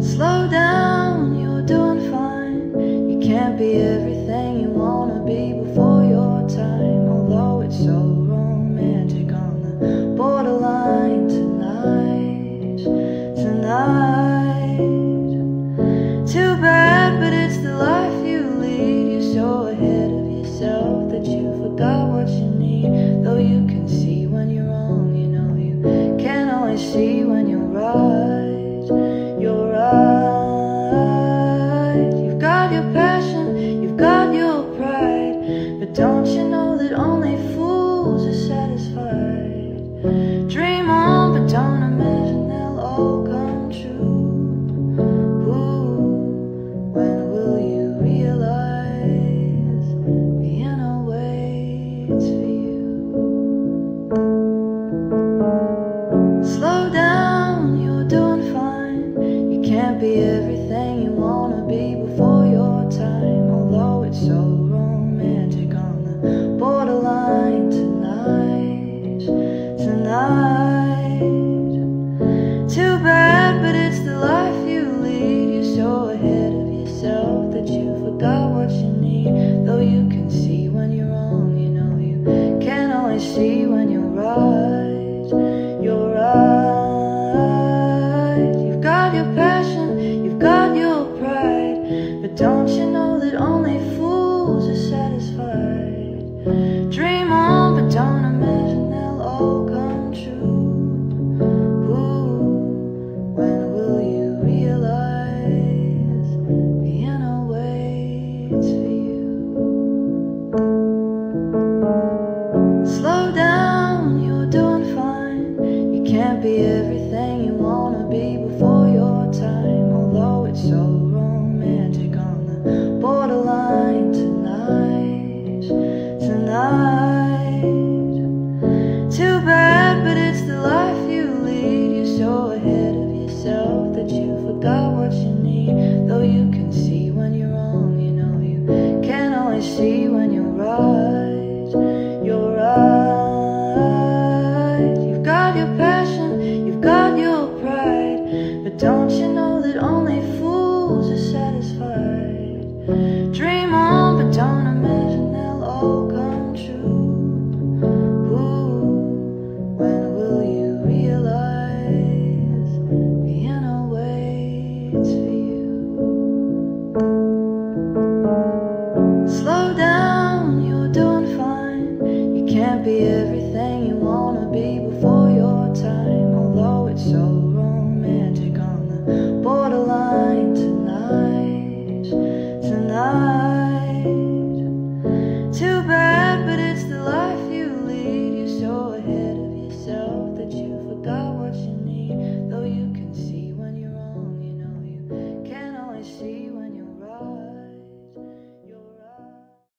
Slow down, you're doing fine. You can't be everything